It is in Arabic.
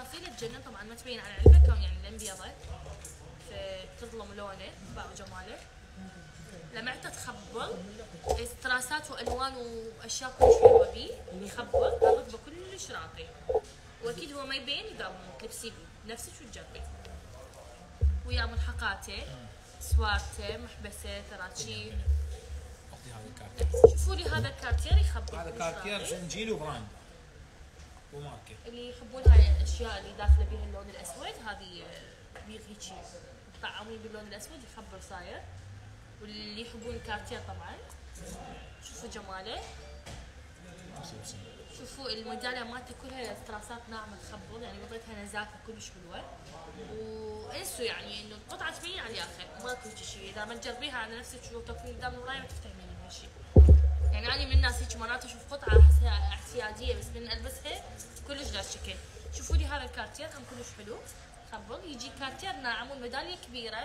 تفاصيله تجنن طبعا ما تبين على علبه كون يعني لين بيضه فتظلم لونه باع جماله. لمعته تخبل. استراسات وألوان وأشياء كلش حلوة بيه يخبل. الركبه كلش راقي وأكيد هو ما يبين يقام تلبسيه نفسك وتجربي ويا ملحقاته سوارته محبسه الكارتير شوفوا لي هذا الكارتير يخبل هذا كارتير. زنجيل و brand. وماركه اللي يحبون هاي الأشياء اللي داخلة بيها اللون الأسود هذه هيجي مطعمين باللون الأسود يخبل صاير. واللي يحبون الكارتير طبعا شوفوا جماله. شوفوا الميدالية مالته كلها استراسات ناعمة تخبل يعني وضعتها نزاكه كلش حلوة. وإنسوا يعني إنه القطعة تبين على الآخر ماكو شيء. إذا ما تجربيها على نفسك وتوقفين قدام المرايه مرات أشوف قطعة احسها اعتيادية بس من ألبسها كلش ذات شكل. شوفوا لي هذا الكارتير هم كلش حلو. خبل يجي كارتير ناعم والميداليه كبيرة.